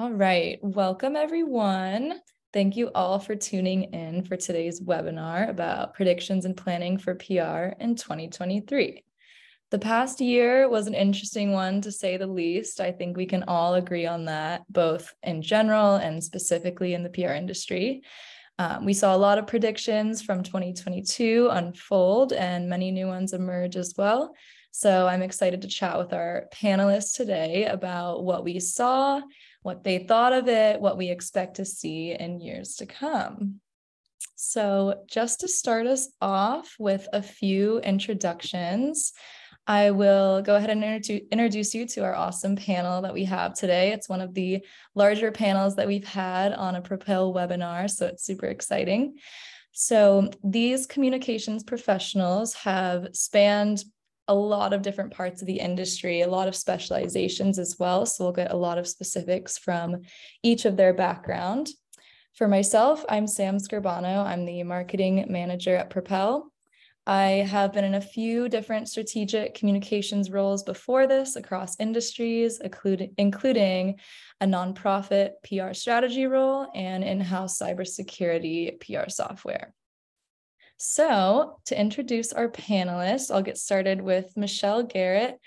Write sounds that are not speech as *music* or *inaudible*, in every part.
All right. Welcome, everyone. Thank you all for tuning in for today's webinar about predictions and planning for PR in 2023. The past year was an interesting one to say the least. I think we can all agree on that, both in general and specifically in the PR industry. Um, we saw a lot of predictions from 2022 unfold and many new ones emerge as well. So I'm excited to chat with our panelists today about what we saw, what they thought of it, what we expect to see in years to come. So, just to start us off with a few introductions, I will go ahead and introduce you to our awesome panel that we have today. It's one of the larger panels that we've had on a Propel webinar, so it's super exciting. So, these communications professionals have spanned a lot of different parts of the industry, a lot of specializations as well. So we'll get a lot of specifics from each of their background. For myself, I'm Sam Scribano. I'm the marketing manager at Propel. I have been in a few different strategic communications roles before this across industries, including, including a nonprofit PR strategy role and in house cybersecurity PR software. So, to introduce our panelists, I'll get started with Michelle Garrett.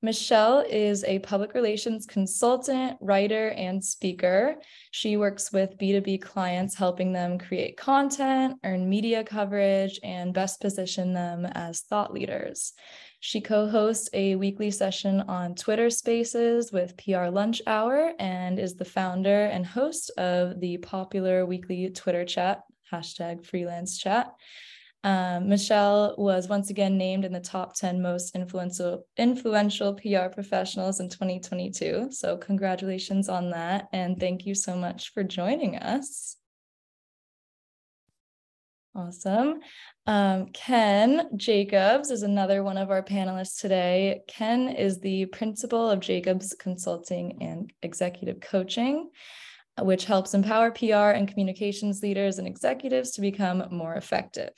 Michelle is a public relations consultant, writer, and speaker. She works with B2B clients, helping them create content, earn media coverage, and best position them as thought leaders. She co hosts a weekly session on Twitter Spaces with PR Lunch Hour and is the founder and host of the popular weekly Twitter chat, hashtag freelance chat. Um, Michelle was once again named in the top 10 most influential influential PR professionals in 2022. So congratulations on that. And thank you so much for joining us. Awesome. Um, Ken Jacobs is another one of our panelists today. Ken is the principal of Jacobs Consulting and Executive Coaching, which helps empower PR and communications leaders and executives to become more effective.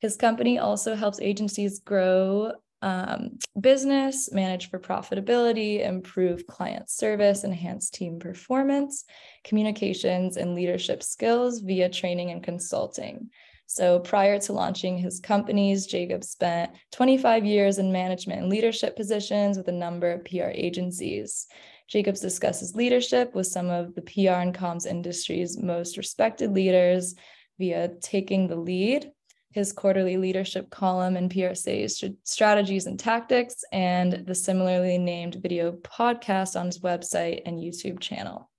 His company also helps agencies grow um, business, manage for profitability, improve client service, enhance team performance, communications, and leadership skills via training and consulting. So prior to launching his companies, Jacob spent 25 years in management and leadership positions with a number of PR agencies. Jacobs discusses leadership with some of the PR and comms industry's most respected leaders via taking the lead, his quarterly leadership column in PRSA's Strategies and Tactics, and the similarly named video podcast on his website and YouTube channel.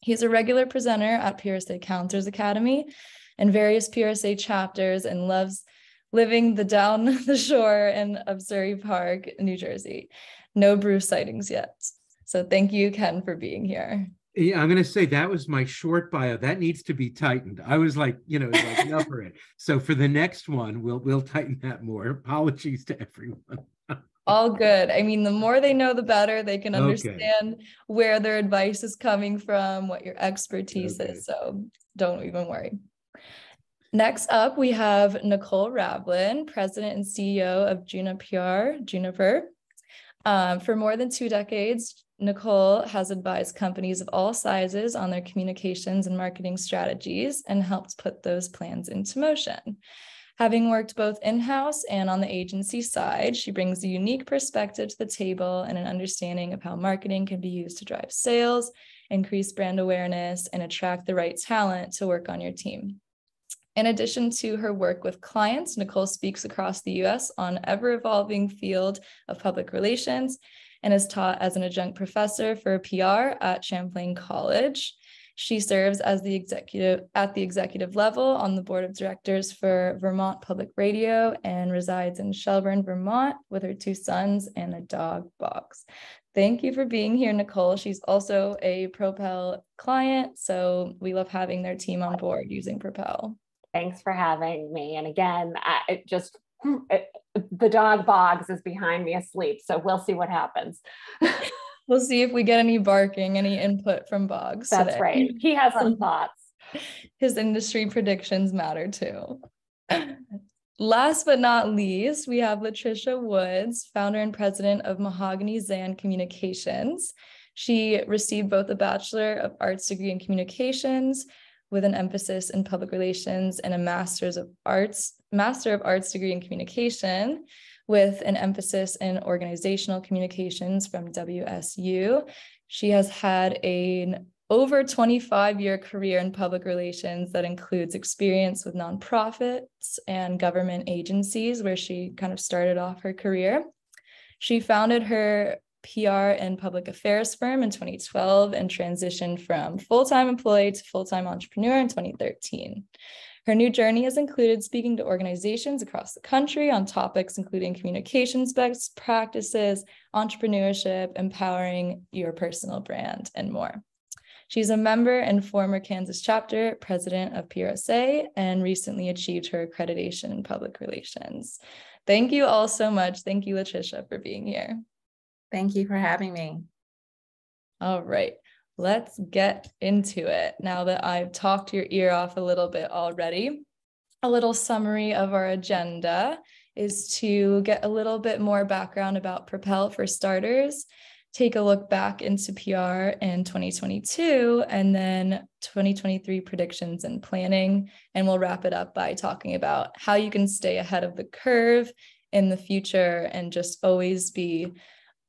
He's a regular presenter at PRSA Counselors Academy and various PRSA chapters and loves living the down *laughs* the shore in Asbury Park, New Jersey. No Bruce sightings yet. So thank you, Ken, for being here. Yeah, I'm going to say that was my short bio. That needs to be tightened. I was like, you know, like enough for it. So for the next one, we'll we'll tighten that more. Apologies to everyone. All good. I mean, the more they know, the better. They can understand okay. where their advice is coming from, what your expertise okay. is. So don't even worry. Next up, we have Nicole Ravlin, President and CEO of Junapr. Junapr. Um, for more than two decades, Nicole has advised companies of all sizes on their communications and marketing strategies and helped put those plans into motion. Having worked both in house and on the agency side, she brings a unique perspective to the table and an understanding of how marketing can be used to drive sales, increase brand awareness, and attract the right talent to work on your team. In addition to her work with clients, Nicole speaks across the US on ever evolving field of public relations and is taught as an adjunct professor for PR at Champlain College. She serves as the executive at the executive level on the board of directors for Vermont Public Radio and resides in Shelburne, Vermont with her two sons and a dog Boggs. Thank you for being here, Nicole. She's also a Propel client, so we love having their team on board using Propel. Thanks for having me. And again, I, just Eh, the dog Boggs is behind me asleep. So we'll see what happens. *laughs* we'll see if we get any barking, any input from Boggs. That's today. right. He has some *laughs* thoughts. His industry predictions matter too. *clears throat* Last but not least, we have Latricia Woods, founder and president of Mahogany Xan Communications. She received both a Bachelor of Arts degree in Communications with an emphasis in public relations and a Master's of Arts, Master of Arts degree in Communication with an emphasis in organizational communications from WSU. She has had an over 25 year career in public relations that includes experience with nonprofits and government agencies, where she kind of started off her career. She founded her PR and public affairs firm in 2012 and transitioned from full time employee to full time entrepreneur in 2013. Her new journey has included speaking to organizations across the country on topics including communications best practices, entrepreneurship, empowering your personal brand, and more. She's a member and former Kansas chapter president of PRSA and recently achieved her accreditation in public relations. Thank you all so much. Thank you, Letitia, for being here. Thank you for having me. All right, let's get into it. Now that I've talked your ear off a little bit already, a little summary of our agenda is to get a little bit more background about Propel for starters, take a look back into PR in 2022, and then 2023 predictions and planning. And we'll wrap it up by talking about how you can stay ahead of the curve in the future and just always be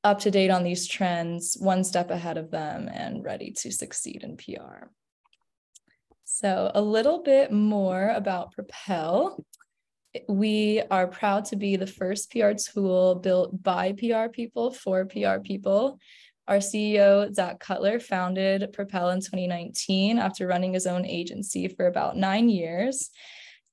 up to date on these trends, one step ahead of them, and ready to succeed in PR. So, a little bit more about Propel. We are proud to be the first PR tool built by PR people for PR people. Our CEO, Zach Cutler, founded Propel in 2019 after running his own agency for about nine years.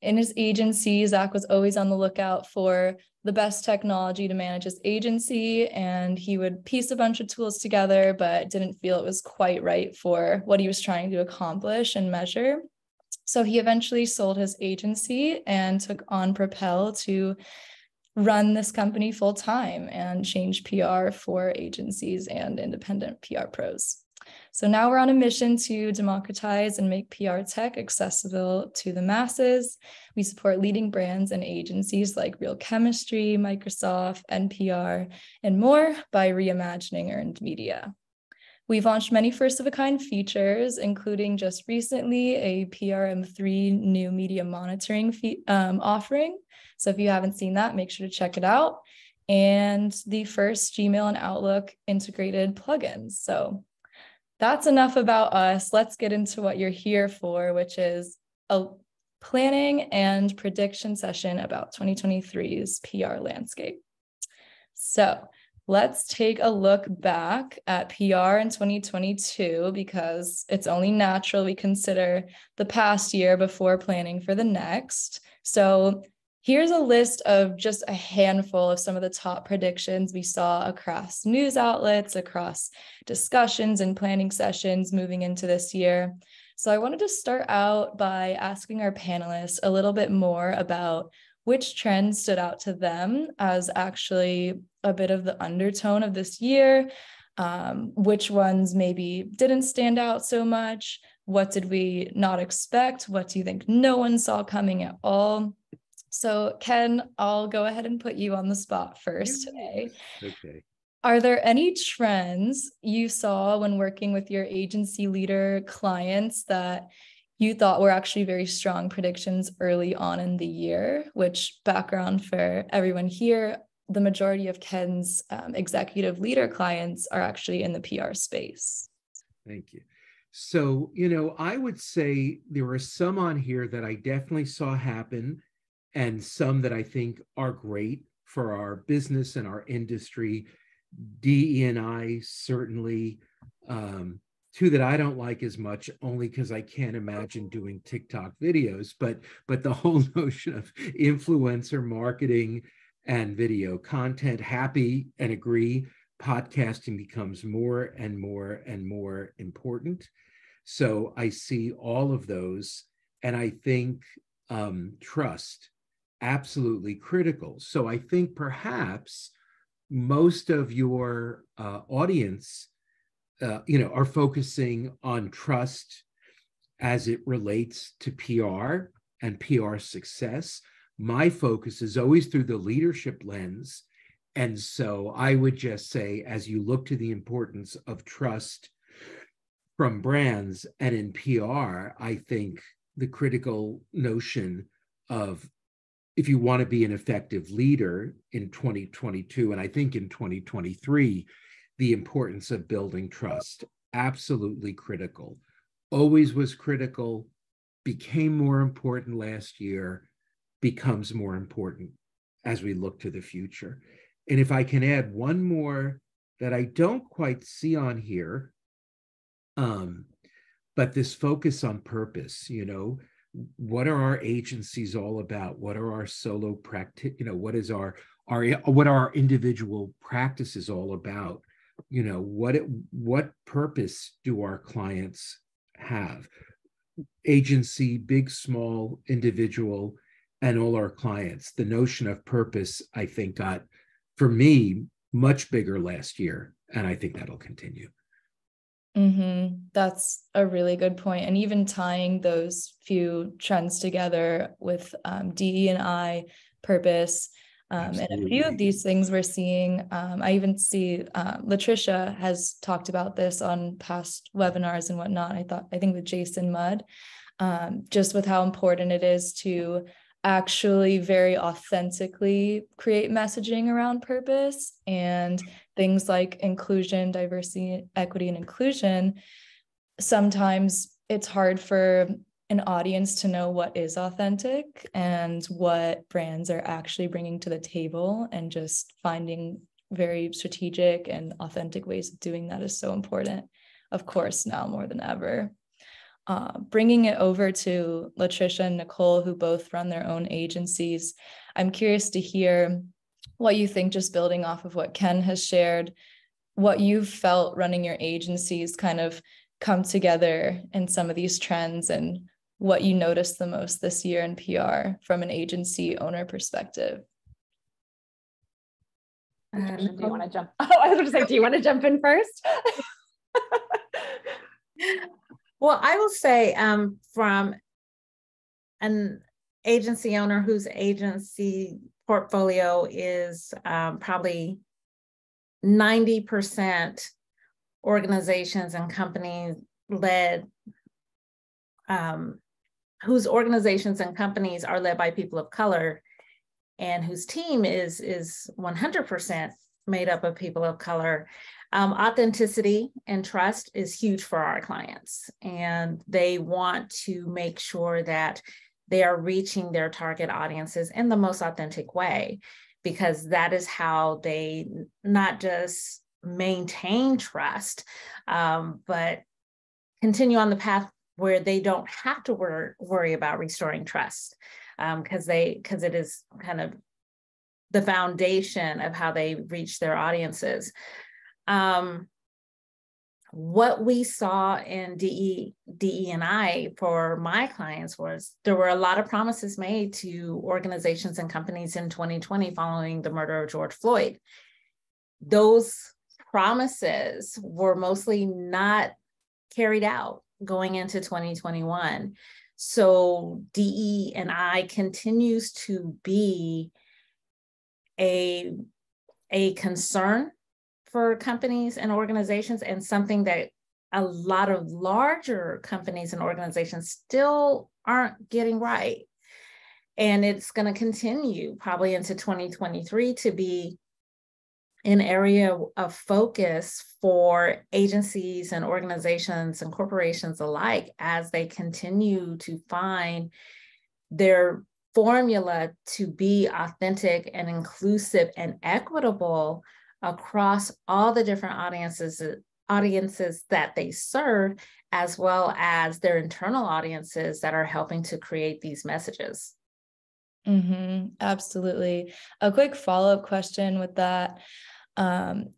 In his agency, Zach was always on the lookout for the best technology to manage his agency and he would piece a bunch of tools together but didn't feel it was quite right for what he was trying to accomplish and measure. So he eventually sold his agency and took on propel to run this company full time and change pr for agencies and independent pr pros so now we're on a mission to democratize and make PR tech accessible to the masses. We support leading brands and agencies like Real Chemistry, Microsoft, NPR, and more by reimagining earned media. We've launched many first of a kind features, including just recently a PRM3 new media monitoring fee- um, offering. So if you haven't seen that, make sure to check it out. And the first Gmail and Outlook integrated plugins. So that's enough about us. Let's get into what you're here for, which is a planning and prediction session about 2023's PR landscape. So let's take a look back at PR in 2022 because it's only natural we consider the past year before planning for the next. So Here's a list of just a handful of some of the top predictions we saw across news outlets, across discussions and planning sessions moving into this year. So I wanted to start out by asking our panelists a little bit more about which trends stood out to them as actually a bit of the undertone of this year, um, which ones maybe didn't stand out so much, what did we not expect, what do you think no one saw coming at all? So, Ken, I'll go ahead and put you on the spot first today. Okay. Are there any trends you saw when working with your agency leader clients that you thought were actually very strong predictions early on in the year? Which background for everyone here, the majority of Ken's um, executive leader clients are actually in the PR space. Thank you. So, you know, I would say there were some on here that I definitely saw happen and some that I think are great for our business and our industry. DE&I certainly. Um, two that I don't like as much, only because I can't imagine doing TikTok videos. But but the *laughs* whole notion of influencer marketing and video content, happy and agree. Podcasting becomes more and more and more important. So I see all of those, and I think um, trust absolutely critical. So I think perhaps most of your uh, audience, uh, you know, are focusing on trust as it relates to PR and PR success. My focus is always through the leadership lens And so I would just say, as you look to the importance of trust from brands and in PR, I think the critical notion of if you want to be an effective leader in 2022, and I think in 2023, the importance of building trust, absolutely critical. Always was critical, became more important last year, becomes more important as we look to the future. And if I can add one more that I don't quite see on here, um, but this focus on purpose, you know, what are our agencies all about? What are our solo practice, you know, what is our our what are our individual practices all about? You know, what it, what purpose do our clients have? Agency, big, small, individual, and all our clients. The notion of purpose, I think, got for me much bigger last year, and I think that'll continue. Mm-hmm. That's a really good point. And even tying those few trends together with um, DE and I purpose. Um, and a few of these things we're seeing, um, I even see uh, Latricia has talked about this on past webinars and whatnot. I thought, I think with Jason Mudd, um, just with how important it is to actually very authentically create messaging around purpose and things like inclusion, diversity, equity, and inclusion. Sometimes it's hard for an audience to know what is authentic and what brands are actually bringing to the table and just finding very strategic and authentic ways of doing that is so important of course now more than ever uh, bringing it over to Latricia and Nicole, who both run their own agencies, I'm curious to hear what you think, just building off of what Ken has shared, what you've felt running your agencies kind of come together in some of these trends and what you noticed the most this year in PR from an agency owner perspective. Um, do you want to jump? *laughs* Oh, I was going to say, do you want to jump in first? *laughs* Well, I will say um, from an agency owner whose agency portfolio is um, probably 90% organizations and companies led, um, whose organizations and companies are led by people of color and whose team is is 100% made up of people of color. Um, authenticity and trust is huge for our clients, and they want to make sure that they are reaching their target audiences in the most authentic way, because that is how they not just maintain trust, um, but continue on the path where they don't have to wor- worry about restoring trust because um, they because it is kind of the foundation of how they reach their audiences. Um, what we saw in DE, DE and I for my clients was there were a lot of promises made to organizations and companies in 2020 following the murder of George Floyd. Those promises were mostly not carried out going into 2021. So DE and I continues to be a, a concern for companies and organizations and something that a lot of larger companies and organizations still aren't getting right. And it's going to continue probably into 2023 to be an area of focus for agencies and organizations and corporations alike as they continue to find their formula to be authentic and inclusive and equitable across all the different audiences audiences that they serve as well as their internal audiences that are helping to create these messages. Mm-hmm, absolutely. A quick follow-up question with that. Um,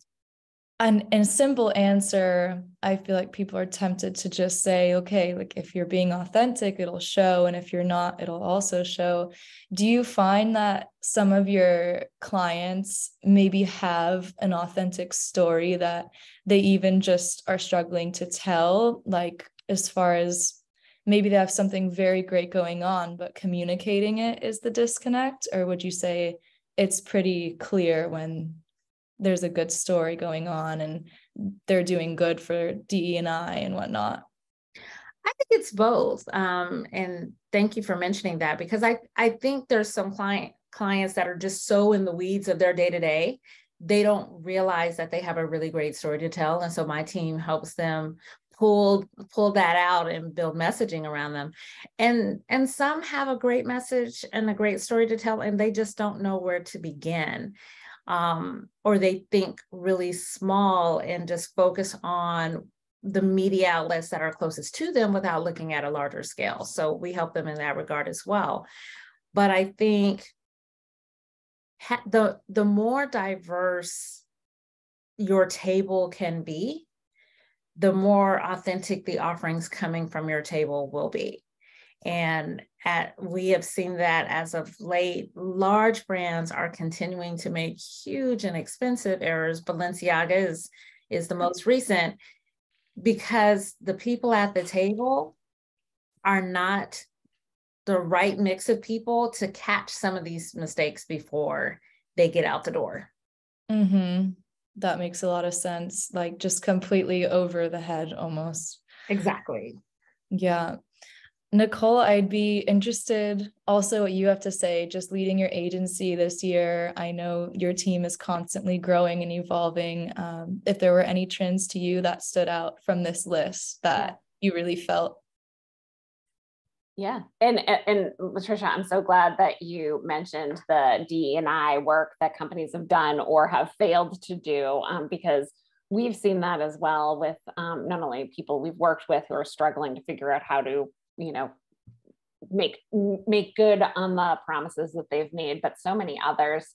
and in simple answer i feel like people are tempted to just say okay like if you're being authentic it'll show and if you're not it'll also show. Do you find that some of your clients maybe have an authentic story that they even just are struggling to tell? Like as far as maybe they have something very great going on but communicating it is the disconnect? Or would you say it's pretty clear when there's a good story going on and they're doing good for DE and I and whatnot? I think it's both. Um, and thank you for mentioning that because I, I think there's some client clients that are just so in the weeds of their day to day, they don't realize that they have a really great story to tell. And so my team helps them pull pull that out and build messaging around them and and some have a great message and a great story to tell and they just don't know where to begin um, or they think really small and just focus on the media outlets that are closest to them without looking at a larger scale. So we help them in that regard as well. But I think the the more diverse your table can be, the more authentic the offerings coming from your table will be. And at, we have seen that as of late, large brands are continuing to make huge and expensive errors. Balenciaga is, is the most recent because the people at the table are not the right mix of people to catch some of these mistakes before they get out the door. Mm-hmm. That makes a lot of sense. Like just completely over the head almost. Exactly. Yeah. Nicole, I'd be interested also what you have to say, just leading your agency this year. I know your team is constantly growing and evolving. Um, if there were any trends to you that stood out from this list that you really felt yeah, and and Latricia, I'm so glad that you mentioned the D and I work that companies have done or have failed to do, um, because we've seen that as well with um, not only people we've worked with who are struggling to figure out how to, you know, make make good on the promises that they've made, but so many others.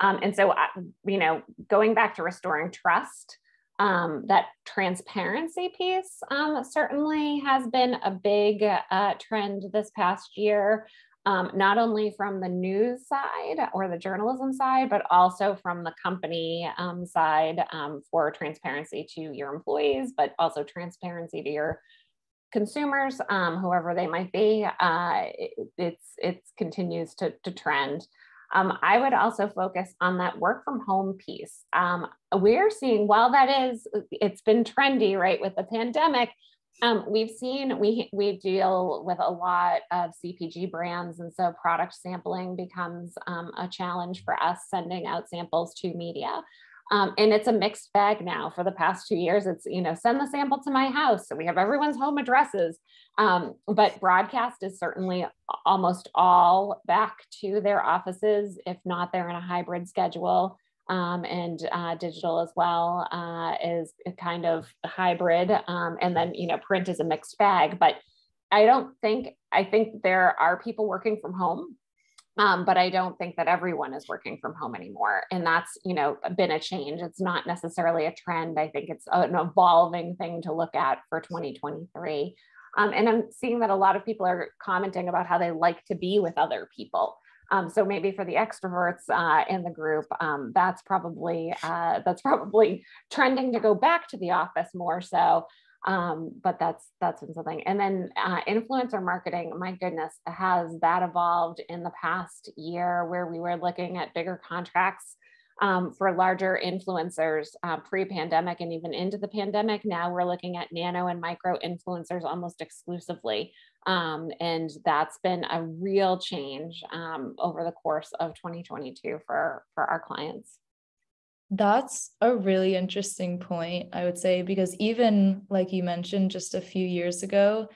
Um, and so, uh, you know, going back to restoring trust um, that transparency piece um, certainly has been a big uh, trend this past year, um, not only from the news side or the journalism side, but also from the company um, side um, for transparency to your employees, but also transparency to your consumers, um, whoever they might be. Uh, it, it's it continues to, to trend. Um, I would also focus on that work from home piece. Um, we're seeing, while that is, it's been trendy, right, with the pandemic. Um, we've seen we we deal with a lot of CPG brands, and so product sampling becomes um, a challenge for us, sending out samples to media. Um, and it's a mixed bag now for the past two years. It's, you know, send the sample to my house. So we have everyone's home addresses. Um, but broadcast is certainly almost all back to their offices. If not, they're in a hybrid schedule. Um, and uh, digital as well uh, is kind of hybrid. Um, and then, you know, print is a mixed bag. But I don't think, I think there are people working from home um, but I don't think that everyone is working from home anymore. And that's, you know, been a change. It's not necessarily a trend. I think it's an evolving thing to look at for 2023. Um, and I'm seeing that a lot of people are commenting about how they like to be with other people. Um, so maybe for the extroverts uh, in the group, um, that's probably uh, that's probably trending to go back to the office more so. Um, but that's that's been something. And then uh, influencer marketing, my goodness, has that evolved in the past year where we were looking at bigger contracts um, for larger influencers uh, pre-pandemic and even into the pandemic. Now we're looking at nano and micro influencers almost exclusively. Um, and that's been a real change um, over the course of 2022 for, for our clients. That's a really interesting point, I would say, because even like you mentioned just a few years ago,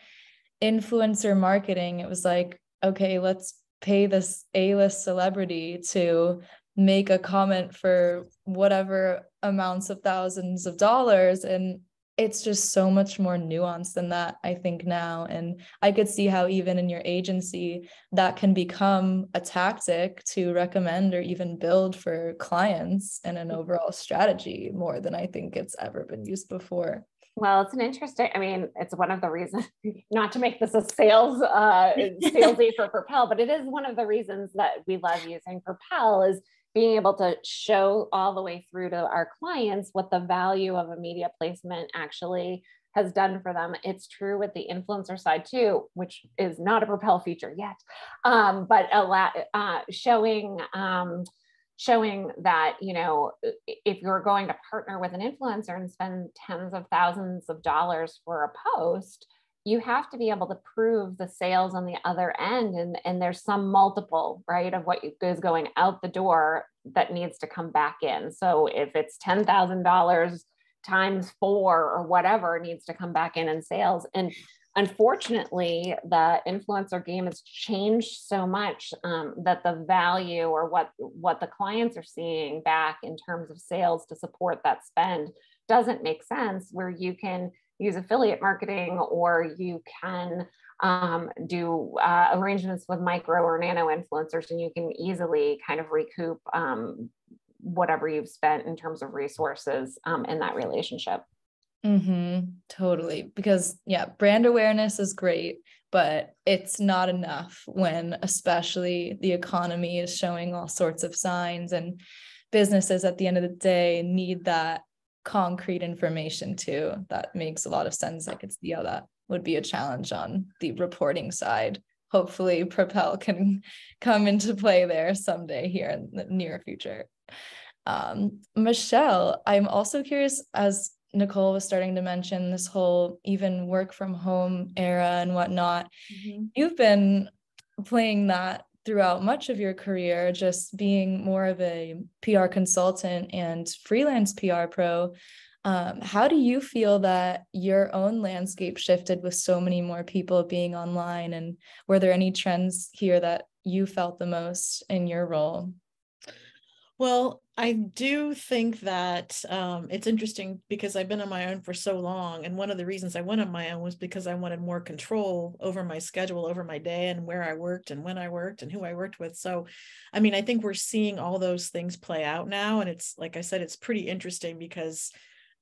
influencer marketing, it was like, okay, let's pay this A list celebrity to make a comment for whatever amounts of thousands of dollars. And it's just so much more nuanced than that i think now and i could see how even in your agency that can become a tactic to recommend or even build for clients and an overall strategy more than i think it's ever been used before well, it's an interesting. I mean, it's one of the reasons. *laughs* Not to make this a sales uh, *laughs* salesy for Propel, but it is one of the reasons that we love using Propel. Is being able to show all the way through to our clients what the value of a media placement actually has done for them. It's true with the influencer side too, which is not a Propel feature yet, um, but a lot, uh, showing um, showing that you know if you're going to partner with an influencer and spend tens of thousands of dollars for a post you have to be able to prove the sales on the other end and, and there's some multiple right of what is going out the door that needs to come back in. So if it's $10000 times four or whatever needs to come back in in sales and unfortunately the influencer game has changed so much um, that the value or what what the clients are seeing back in terms of sales to support that spend doesn't make sense where you can use affiliate marketing or you can um, do uh, arrangements with micro or nano influencers and you can easily kind of recoup um, whatever you've spent in terms of resources um, in that relationship Mm-hmm, totally. Because, yeah, brand awareness is great, but it's not enough when, especially, the economy is showing all sorts of signs, and businesses at the end of the day need that concrete information too. That makes a lot of sense. I could see how that would be a challenge on the reporting side. Hopefully, Propel can *laughs* come into play there someday here in the near future. Um, Michelle, I'm also curious as Nicole was starting to mention this whole even work from home era and whatnot. Mm-hmm. You've been playing that throughout much of your career, just being more of a PR consultant and freelance PR pro. Um, how do you feel that your own landscape shifted with so many more people being online? And were there any trends here that you felt the most in your role? Well, I do think that um, it's interesting because I've been on my own for so long. And one of the reasons I went on my own was because I wanted more control over my schedule, over my day, and where I worked, and when I worked, and who I worked with. So, I mean, I think we're seeing all those things play out now. And it's like I said, it's pretty interesting because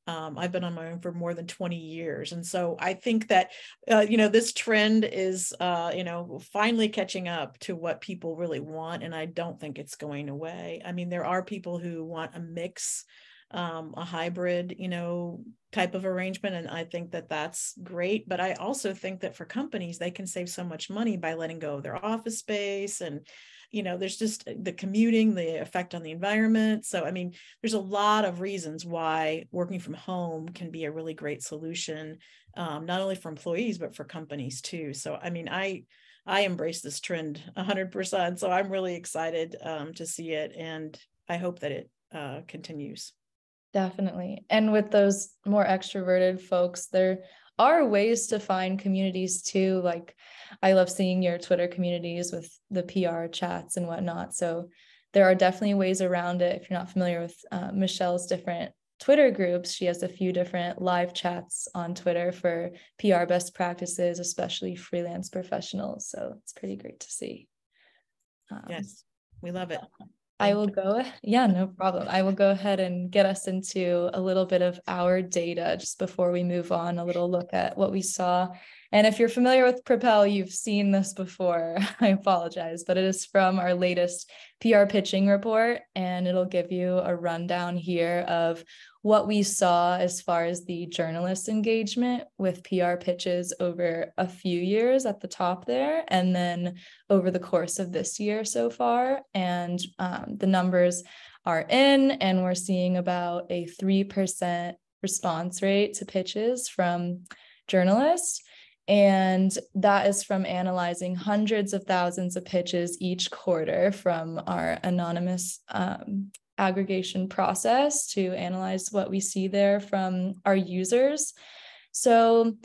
um, I've been on my own for more than 20 years. And so I think that, uh, you know, this trend is, uh, you know, finally catching up to what people really want. And I don't think it's going away. I mean, there are people who want a mix, um, a hybrid, you know, type of arrangement. And I think that that's great. But I also think that for companies, they can save so much money by letting go of their office space and, you know there's just the commuting the effect on the environment. So i mean there's a lot of reasons why working from home can be a really great solution um, not only for employees but for companies too. So i mean i i embrace this trend 100% so i'm really excited um, to see it and i hope that it uh, continues. Definitely. And with those more extroverted folks they're are ways to find communities too. Like I love seeing your Twitter communities with the PR chats and whatnot. So there are definitely ways around it. If you're not familiar with uh, Michelle's different Twitter groups, she has a few different live chats on Twitter for PR best practices, especially freelance professionals. So it's pretty great to see. Um, yes, we love it. I will go, *laughs* yeah, no problem. I will go ahead and get us into a little bit of our data just before we move on, a little look at what we saw. And if you're familiar with Propel, you've seen this before. *laughs* I apologize, but it is from our latest PR pitching report, and it'll give you a rundown here of what we saw as far as the journalist engagement with PR pitches over a few years at the top there, and then over the course of this year so far. And um, the numbers are in, and we're seeing about a 3% response rate to pitches from journalists. And that is from analyzing hundreds of thousands of pitches each quarter from our anonymous um, aggregation process to analyze what we see there from our users. So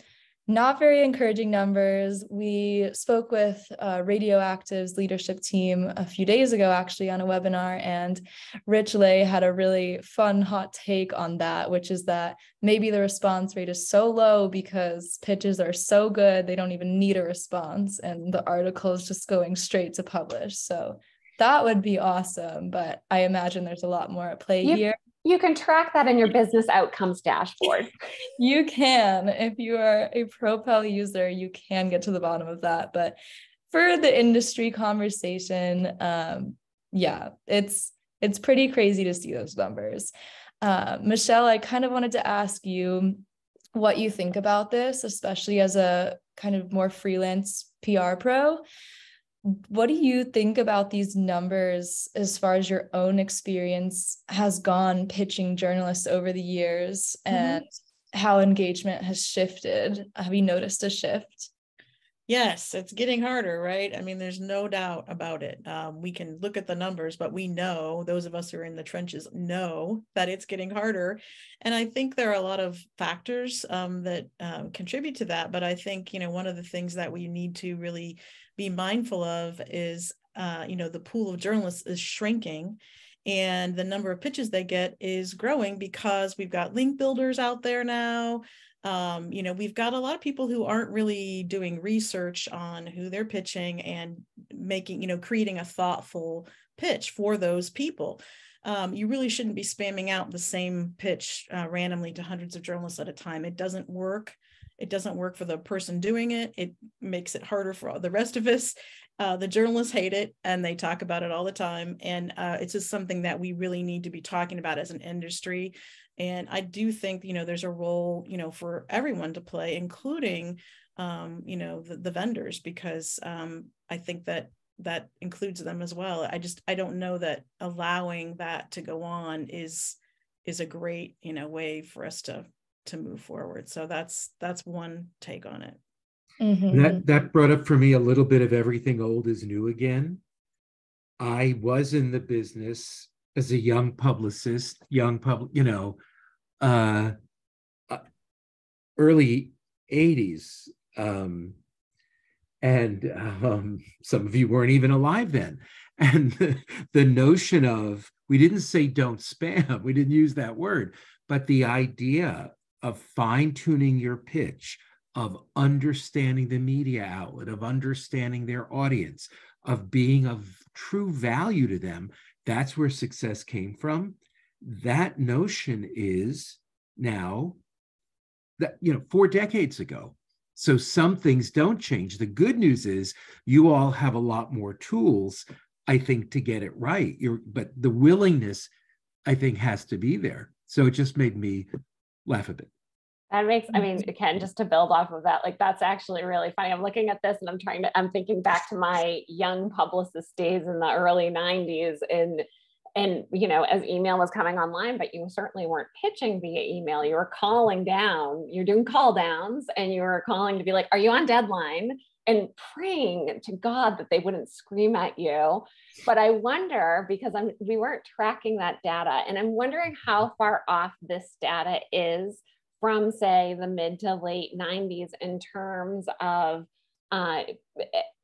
not very encouraging numbers. We spoke with uh, Radioactive's leadership team a few days ago, actually, on a webinar, and Rich Leigh had a really fun, hot take on that, which is that maybe the response rate is so low because pitches are so good, they don't even need a response, and the article is just going straight to publish. So that would be awesome. But I imagine there's a lot more at play you, here. You can track that in your business outcomes dashboard. you can. If you are a Propel user, you can get to the bottom of that. But for the industry conversation, um, yeah, it's it's pretty crazy to see those numbers. Uh, Michelle, I kind of wanted to ask you what you think about this, especially as a kind of more freelance PR pro what do you think about these numbers as far as your own experience has gone pitching journalists over the years mm-hmm. and how engagement has shifted? Have you noticed a shift? Yes, it's getting harder, right? I mean, there's no doubt about it. Um, we can look at the numbers, but we know, those of us who are in the trenches know that it's getting harder. And I think there are a lot of factors um, that um, contribute to that. But I think, you know, one of the things that we need to really be mindful of is, uh, you know, the pool of journalists is shrinking and the number of pitches they get is growing because we've got link builders out there now um, you know we've got a lot of people who aren't really doing research on who they're pitching and making you know creating a thoughtful pitch for those people. Um, you really shouldn't be spamming out the same pitch uh, randomly to hundreds of journalists at a time. It doesn't work. It doesn't work for the person doing it. It makes it harder for the rest of us. Uh, the journalists hate it and they talk about it all the time. And uh, it's just something that we really need to be talking about as an industry and i do think you know there's a role you know for everyone to play including um, you know the, the vendors because um, i think that that includes them as well. I just i don't know that allowing that to go on is is a great you know way for us to to move forward. So that's that's one take on it. Mm-hmm. that that brought up for me a little bit of everything old is new again. I was in the business as a young publicist, young public, you know, uh, uh, early 80s. Um, and um, some of you weren't even alive then. And the, *laughs* the notion of, we didn't say don't spam, we didn't use that word, but the idea of fine tuning your pitch, of understanding the media outlet, of understanding their audience, of being of true value to them that's where success came from. That notion is now that, you know, four decades ago. So some things don't change. The good news is you all have a lot more tools, I think, to get it right. You're, but the willingness, I think, has to be there. So it just made me laugh a bit. That makes, I mean, mm-hmm. Ken, just to build off of that, like that's actually really funny. I'm looking at this and I'm trying to, I'm thinking back to my young publicist days in the early 90s and and you know as email was coming online but you certainly weren't pitching via email. You were calling down you're doing call downs and you were calling to be like are you on deadline? and praying to god that they wouldn't scream at you. But i wonder because i'm we weren't tracking that data and i'm wondering how far off this data is from, say, the mid to late 90s in terms of uh,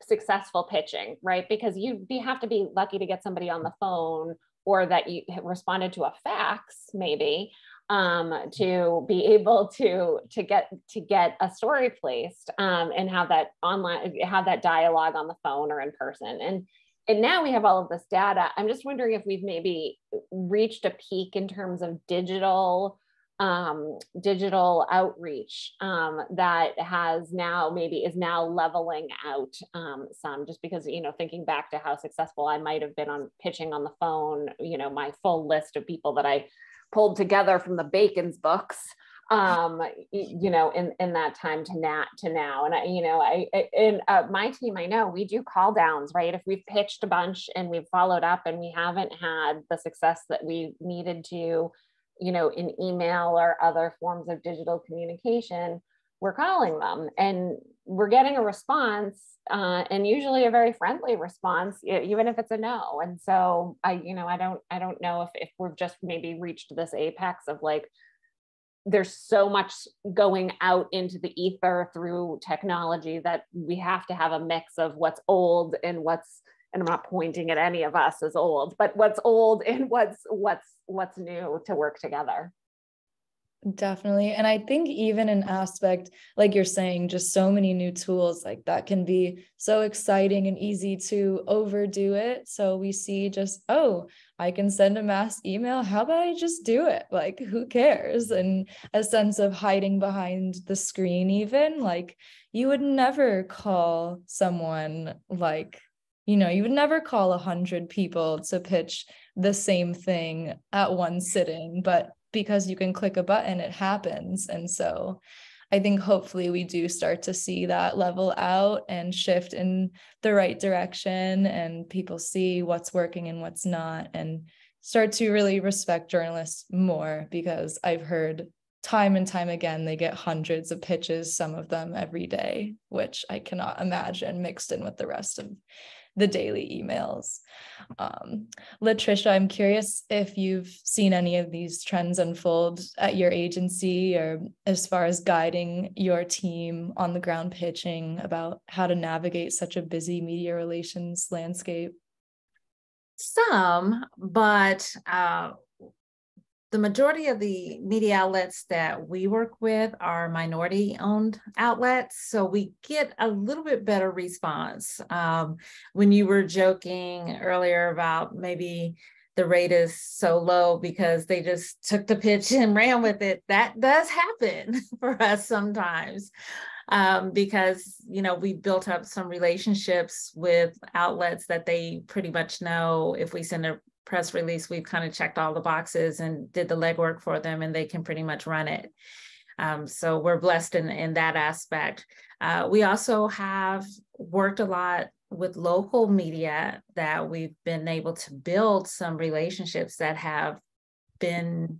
successful pitching, right? Because you, you have to be lucky to get somebody on the phone or that you responded to a fax, maybe, um, to be able to to get to get a story placed um, and have that online have that dialogue on the phone or in person and and now we have all of this data i'm just wondering if we've maybe reached a peak in terms of digital um, digital outreach um, that has now maybe is now leveling out um, some just because you know thinking back to how successful I might have been on pitching on the phone you know my full list of people that I pulled together from the Bacon's books um you know in in that time to now to now. And I, you know i in uh, my team i know we do call downs right? If we've pitched a bunch and we've followed up and we haven't had the success that we needed to you know, in email or other forms of digital communication, we're calling them and we're getting a response uh, and usually a very friendly response even if it's a no. And so i you know i don't i don't know if, if we've just maybe reached this apex of like there's so much going out into the ether through technology that we have to have a mix of what's old and what's and I'm not pointing at any of us as old, but what's old *laughs* and what's what's what's new to work together. Definitely. And I think even an aspect, like you're saying, just so many new tools like that can be so exciting and easy to overdo it. So we see just, oh, I can send a mass email. How about I just do it? Like, who cares? And a sense of hiding behind the screen, even like you would never call someone like you know you would never call a hundred people to pitch the same thing at one sitting but because you can click a button it happens. And so I think hopefully we do start to see that level out and shift in the right direction and people see what's working and what's not and start to really respect journalists more because I've heard time and time again they get hundreds of pitches some of them every day which I cannot imagine mixed in with the rest of the daily emails. Um, LaTricia, I'm curious if you've seen any of these trends unfold at your agency or as far as guiding your team on the ground pitching about how to navigate such a busy media relations landscape. Some, but uh, the majority of the media outlets that we work with are minority owned outlets. So we get a little bit better response. Um, when you were joking earlier about maybe the rate is so low because they just took the pitch *laughs* and ran with it, that does happen *laughs* for us sometimes. Um, because you know we built up some relationships with outlets that they pretty much know if we send a press release, we've kind of checked all the boxes and did the legwork for them, and they can pretty much run it. Um, so we're blessed in, in that aspect. Uh, we also have worked a lot with local media that we've been able to build some relationships that have been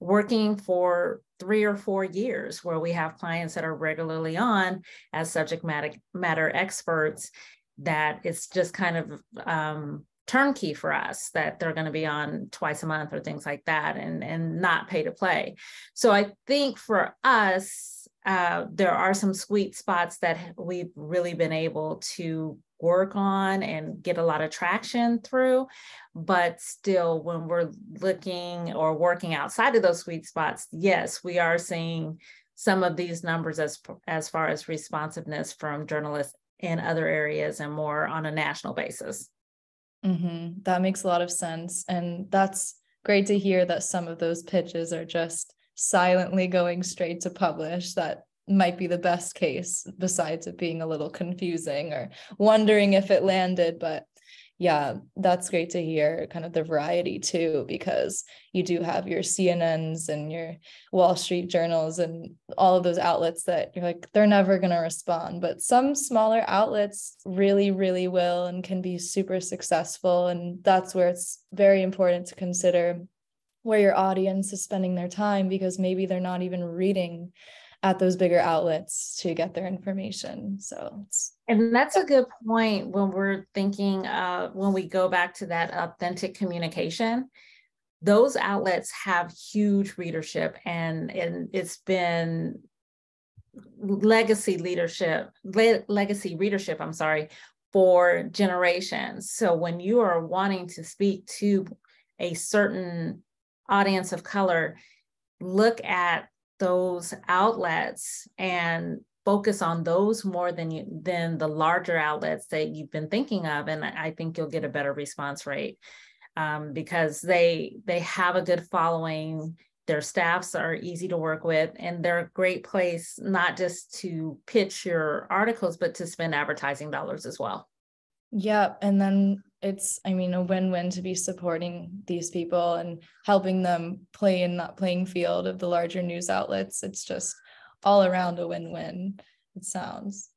working for three or four years where we have clients that are regularly on as subject matter, matter experts that it's just kind of um, turnkey for us that they're going to be on twice a month or things like that and and not pay to play. So i think for us uh, there are some sweet spots that we've really been able to work on and get a lot of traction through but still when we're looking or working outside of those sweet spots yes we are seeing some of these numbers as as far as responsiveness from journalists in other areas and more on a national basis Mm-hmm. That makes a lot of sense. And that's great to hear that some of those pitches are just silently going straight to publish. That might be the best case, besides it being a little confusing or wondering if it landed. But yeah, that's great to hear kind of the variety too, because you do have your CNNs and your Wall Street journals and all of those outlets that you're like, they're never going to respond. But some smaller outlets really, really will and can be super successful. And that's where it's very important to consider where your audience is spending their time because maybe they're not even reading at those bigger outlets to get their information. So and that's a good point when we're thinking uh, when we go back to that authentic communication. Those outlets have huge readership, and and it's been legacy leadership, le- legacy readership. I'm sorry for generations. So when you are wanting to speak to a certain audience of color, look at those outlets and focus on those more than you than the larger outlets that you've been thinking of and i think you'll get a better response rate. Um, because they they have a good following their staffs are easy to work with and they're a great place not just to pitch your articles but to spend advertising dollars as well yeah and then it's i mean a win-win to be supporting these people and helping them play in that playing field of the larger news outlets. It's just all around a win-win it sounds.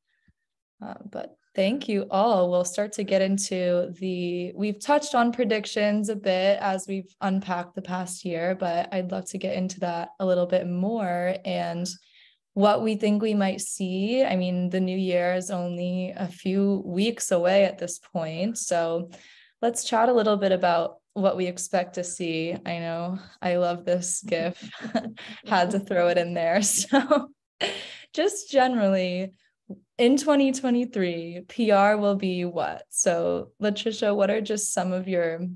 Uh, but thank you all. We'll start to get into the we've touched on predictions a bit as we've unpacked the past year but i'd love to get into that a little bit more and what we think we might see. I mean, the new year is only a few weeks away at this point. So let's chat a little bit about what we expect to see. I know I love this GIF, *laughs* had to throw it in there. *laughs* So, just generally, in 2023, PR will be what? So, LaTricia, what are just some of your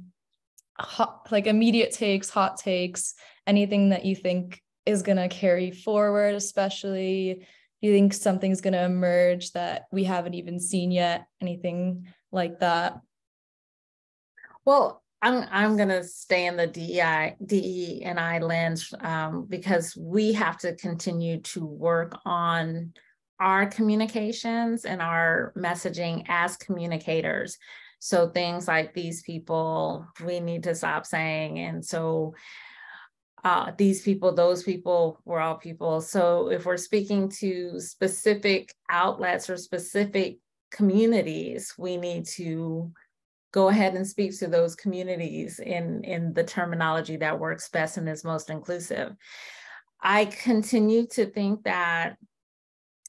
hot, like immediate takes, hot takes, anything that you think is going to carry forward, especially do you think something's going to emerge that we haven't even seen yet? Anything like that? Well, I'm I'm gonna stay in the DEI DE and I lens um, because we have to continue to work on our communications and our messaging as communicators. So things like these people we need to stop saying, and so uh, these people, those people, we're all people. So if we're speaking to specific outlets or specific communities, we need to go ahead and speak to those communities in, in the terminology that works best and is most inclusive. I continue to think that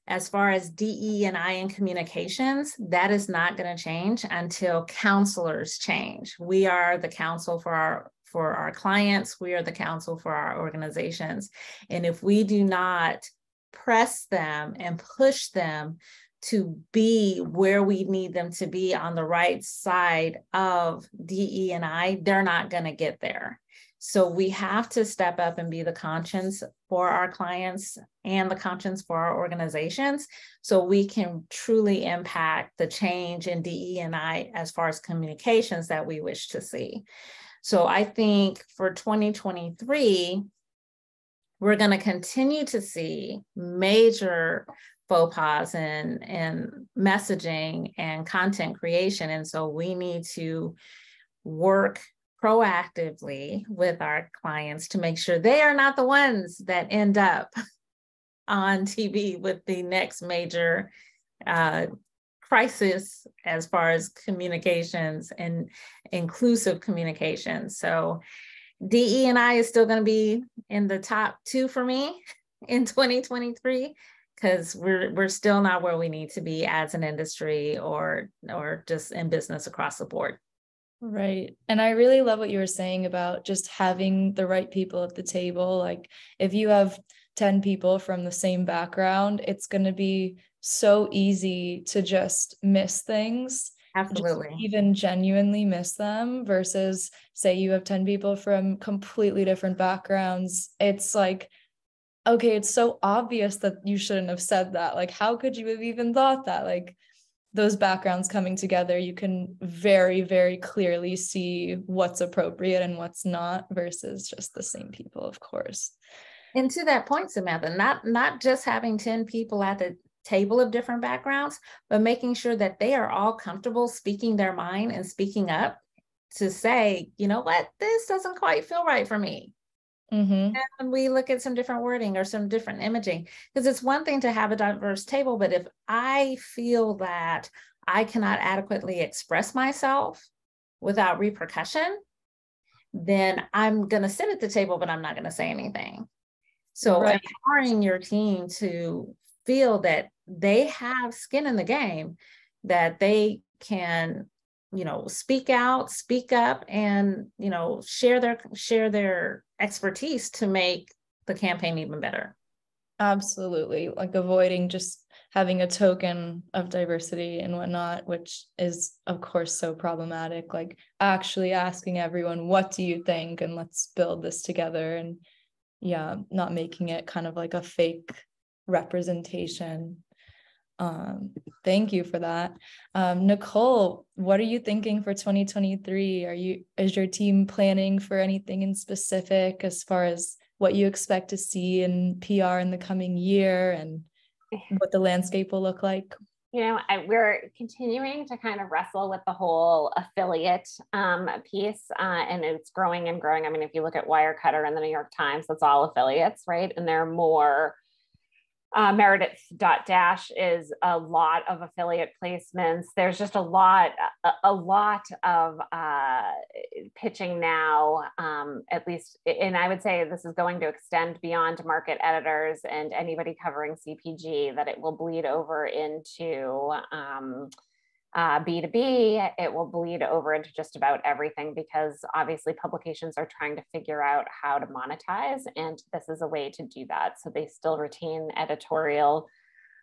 as far as DE and I in communications, that is not going to change until counselors change. We are the counsel for our for our clients, we are the counsel for our organizations. And if we do not press them and push them to be where we need them to be on the right side of DE and I, they're not going to get there. So we have to step up and be the conscience for our clients and the conscience for our organizations so we can truly impact the change in DE and I as far as communications that we wish to see. So I think for 2023, we're going to continue to see major faux pas and, and messaging and content creation. And so we need to work proactively with our clients to make sure they are not the ones that end up *laughs* on TV with the next major uh, crisis as far as communications and inclusive communications. So DE and I is still going to be in the top two for me *laughs* in 2023 because we're we're still not where we need to be as an industry or or just in business across the board. Right. And I really love what you were saying about just having the right people at the table. Like if you have 10 people from the same background, it's going to be so easy to just miss things absolutely. even genuinely miss them versus say you have 10 people from completely different backgrounds. It's like okay it's so obvious that you shouldn't have said that. Like how could you have even thought that? Like those backgrounds coming together you can very very clearly see what's appropriate and what's not versus just the same people of course. And to that point samantha not not just having 10 people at the table of different backgrounds, but making sure that they are all comfortable speaking their mind and speaking up to say, you know what, this doesn't quite feel right for me. Mm-hmm. And we look at some different wording or some different imaging, because it's one thing to have a diverse table, but if I feel that I cannot adequately express myself without repercussion, then I'm going to sit at the table, but I'm not going to say anything. So right. empowering your team to feel that they have skin in the game that they can you know speak out speak up and you know share their share their expertise to make the campaign even better. Absolutely. Like avoiding just having a token of diversity and whatnot which is of course so problematic. Like actually asking everyone what do you think? and let's build this together. And yeah not making it kind of like a fake representation um, thank you for that. Um, Nicole, what are you thinking for 2023? Are you is your team planning for anything in specific as far as what you expect to see in PR in the coming year and *sighs* what the landscape will look like? You know, I, we're continuing to kind of wrestle with the whole affiliate um, piece, uh, and it's growing and growing. I mean, if you look at Wirecutter and the New York Times, that's all affiliates, right? And they're more uh, Meredith Dash is a lot of affiliate placements. There's just a lot, a, a lot of uh, pitching now, um, at least, and I would say this is going to extend beyond market editors and anybody covering CPG, that it will bleed over into um, uh, B2B, it will bleed over into just about everything because obviously publications are trying to figure out how to monetize, and this is a way to do that. So they still retain editorial,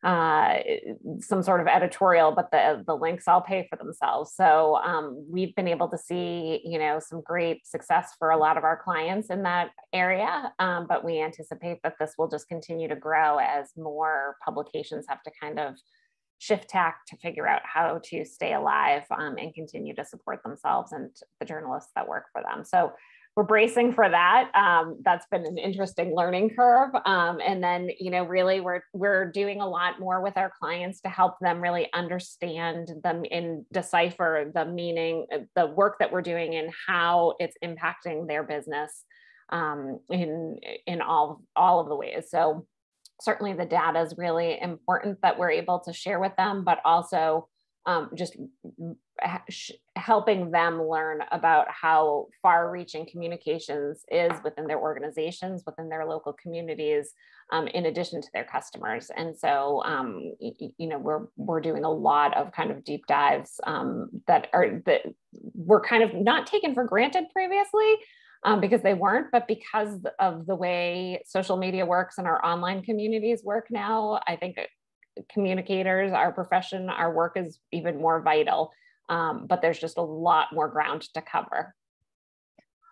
uh, some sort of editorial, but the, the links all pay for themselves. So um, we've been able to see, you know, some great success for a lot of our clients in that area, um, but we anticipate that this will just continue to grow as more publications have to kind of shift tack to figure out how to stay alive um, and continue to support themselves and the journalists that work for them. So we're bracing for that. Um, that's been an interesting learning curve. Um, and then, you know, really we're we're doing a lot more with our clients to help them really understand them and decipher the meaning, the work that we're doing and how it's impacting their business um, in in all all of the ways. So certainly the data is really important that we're able to share with them, but also um, just helping them learn about how far reaching communications is within their organizations, within their local communities, um, in addition to their customers. And so, um, you know, we're, we're doing a lot of kind of deep dives um, that are, that were kind of not taken for granted previously, um, because they weren't, but because of the way social media works and our online communities work now, I think communicators, our profession, our work is even more vital. Um, but there's just a lot more ground to cover.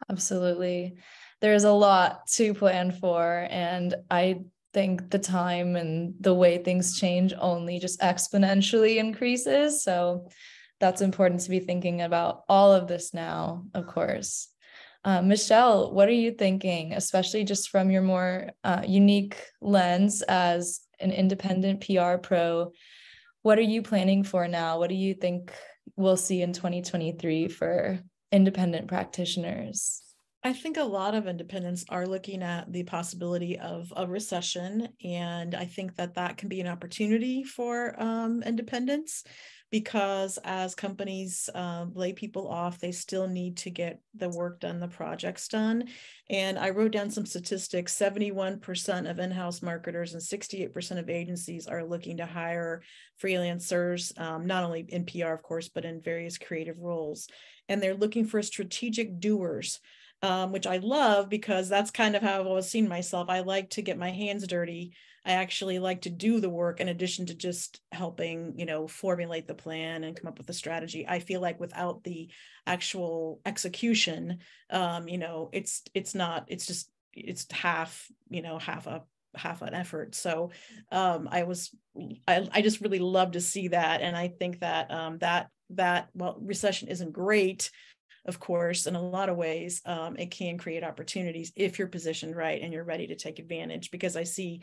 Absolutely. There's a lot to plan for. And I think the time and the way things change only just exponentially increases. So that's important to be thinking about all of this now, of course. Uh, Michelle, what are you thinking, especially just from your more uh, unique lens as an independent PR pro? What are you planning for now? What do you think we'll see in 2023 for independent practitioners? I think a lot of independents are looking at the possibility of a recession, and I think that that can be an opportunity for um, independents because as companies uh, lay people off, they still need to get the work done, the projects done. And I wrote down some statistics 71% of in house marketers and 68% of agencies are looking to hire freelancers, um, not only in PR, of course, but in various creative roles. And they're looking for strategic doers. Um, which I love because that's kind of how I've always seen myself. I like to get my hands dirty I actually like to do the work in addition to just helping, you know, formulate the plan and come up with a strategy. I feel like without the actual execution, um, you know, it's it's not, it's just it's half, you know, half a half an effort. So um, I was I, I just really love to see that. And I think that um, that that well recession isn't great of course, in a lot of ways, um, it can create opportunities if you're positioned right and you're ready to take advantage. Because I see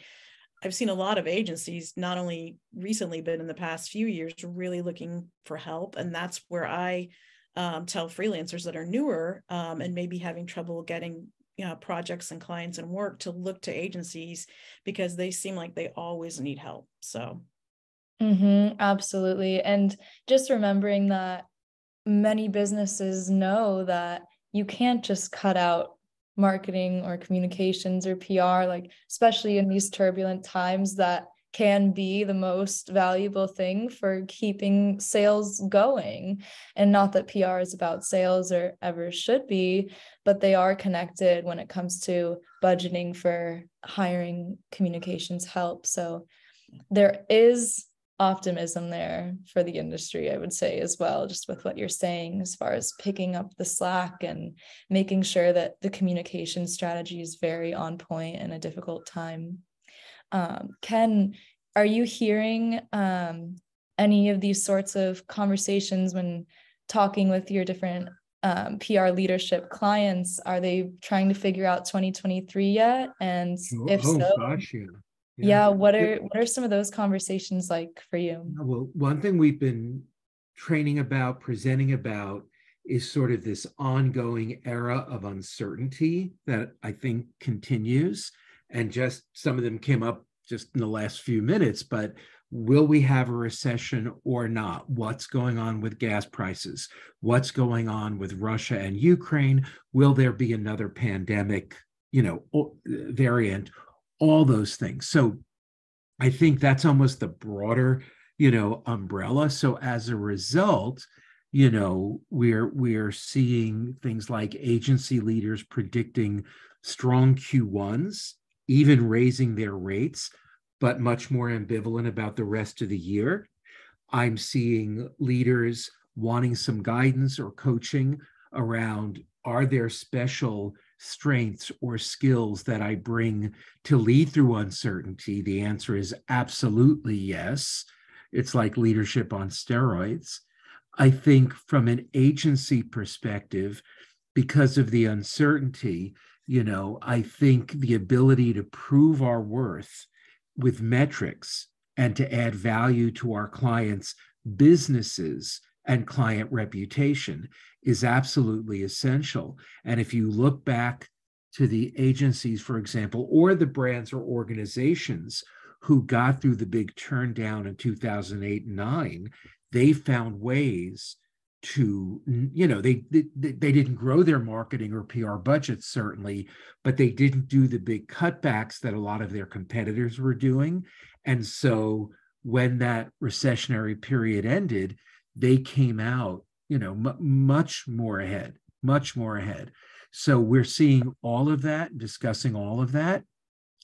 I've seen a lot of agencies, not only recently, but in the past few years, really looking for help. And that's where I um, tell freelancers that are newer um, and maybe having trouble getting you know, projects and clients and work to look to agencies because they seem like they always need help. So, mm-hmm, absolutely. And just remembering that many businesses know that you can't just cut out marketing or communications or PR, like especially in these turbulent times that can be the most valuable thing for keeping sales going. And not that PR is about sales or ever should be, but they are connected when it comes to budgeting for hiring communications help. So there is optimism there for the industry, I would say, as well, just with what you're saying as far as picking up the slack and making sure that the communication strategy is very on point in a difficult time. Um, Ken, are you hearing um, any of these sorts of conversations when talking with your different um, PR leadership clients? Are they trying to figure out 2023 yet? And if oh, so, gosh, yeah yeah. what are what are some of those conversations like for you? Well one thing we've been training about presenting about is sort of this ongoing era of uncertainty that i think continues and just some of them came up just in the last few minutes but will we have a recession or not? What's going on with gas prices? What's going on with russia and ukraine? Will there be another pandemic you know variant all those things. So I think that's almost the broader, you know, umbrella. So as a result, you know, we're we're seeing things like agency leaders predicting strong Q1s, even raising their rates, but much more ambivalent about the rest of the year. I'm seeing leaders wanting some guidance or coaching around are there special strengths or skills that I bring to lead through uncertainty? The answer is absolutely yes. It's like leadership on steroids. I think from an agency perspective, because of the uncertainty, you know, I think the ability to prove our worth with metrics and to add value to our clients' businesses and client reputation is absolutely essential. And if you look back to the agencies, for example, or the brands or organizations who got through the big turn down in 2008 and 9, they found ways to you know they, they they didn't grow their marketing or PR budgets certainly but they didn't do the big cutbacks that a lot of their competitors were doing and so when that recessionary period ended they came out you know m- much more ahead much more ahead. So we're seeing all of that discussing all of that.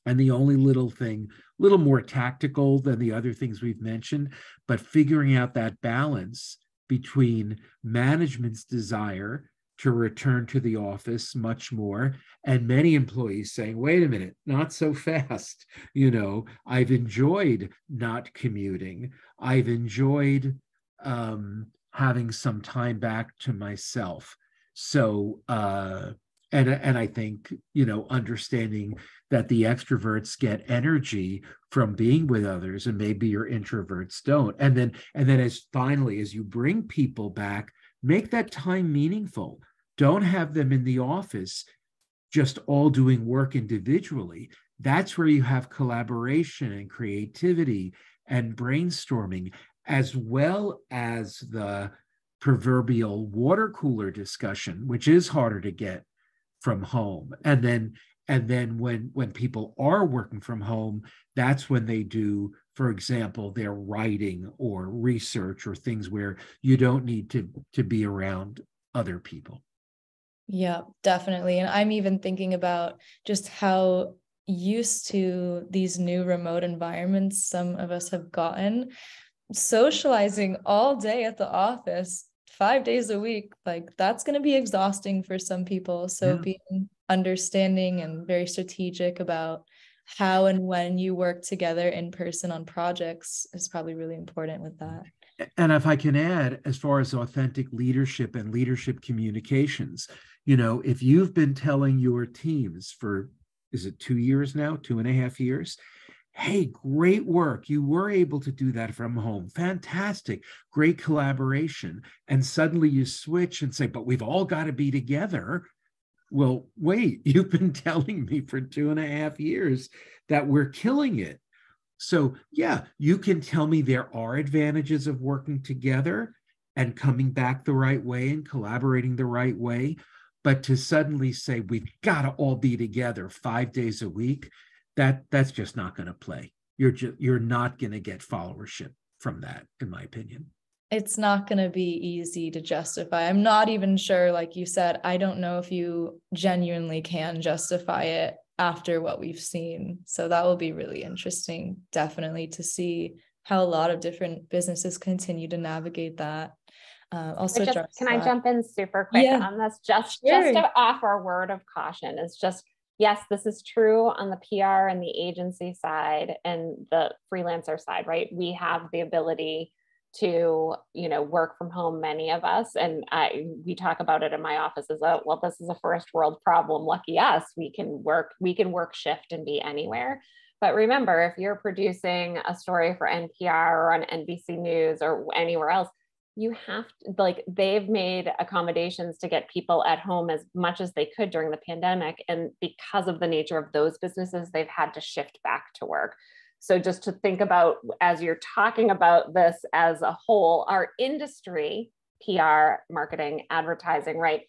And the only little thing little more tactical than the other things we've mentioned but figuring out that balance between management's desire to return to the office much more and many employees saying wait a minute not so fast. You know i've enjoyed not commuting. I've enjoyed um, having some time back to myself. So uh, and and i think you know understanding that the extroverts get energy from being with others and maybe your introverts don't. And then and then as finally as you bring people back make that time meaningful. Don't have them in the office just all doing work individually. That's where you have collaboration and creativity and brainstorming as well as the proverbial water cooler discussion which is harder to get from home. And then and then when when people are working from home that's when they do for example their writing or research or things where you don't need to to be around other people. Yeah definitely. And i'm even thinking about just how used to these new remote environments some of us have gotten socializing all day at the office five days a week like that's going to be exhausting for some people so yeah. being understanding and very strategic about how and when you work together in person on projects is probably really important with that. And if I can add, as far as authentic leadership and leadership communications, you know, if you've been telling your teams for, is it two years now, two and a half years? Hey, great work. You were able to do that from home. Fantastic. Great collaboration. And suddenly you switch and say, but we've all got to be together well, wait, *laughs* you've been telling me for two and a half years that we're killing it. So, yeah, you can tell me there are advantages of working together and coming back the right way and collaborating the right way. But to suddenly say we've got to all be together five days a week, that that's just not going to play. You're just you're not going to get followership from that, in my opinion it's not going to be easy to justify. I'm not even sure, like you said, I don't know if you genuinely can justify it after what we've seen. So that will be really interesting, definitely, to see how a lot of different businesses continue to navigate that. Uh, also, just, can I jump in super quick yeah. on this? Just, sure. just to offer a word of caution is just yes, this is true on the PR and the agency side and the freelancer side, right? We have the ability to you know work from home many of us. And i we talk about it in my office as a well this is a first world problem. Lucky us we can work we can work shift and be anywhere. But remember if you're producing a story for npr or on nbc news or anywhere else you have to like they've made accommodations to get people at home as much as they could during the pandemic and because of the nature of those businesses they've had to shift back to work so just to think about as you're talking about this as a whole, our industry, PR, marketing, advertising, right?